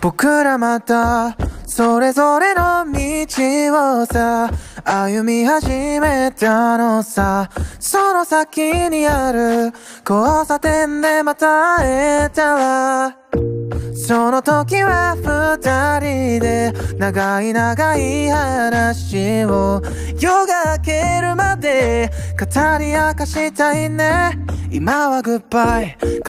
僕らまたそれぞれの道をさ歩み始めたのさ。その先にある交差点でまた会えたらその時は二人で長い長い話を夜が明けるまで語り明かしたいね。今はグッバイ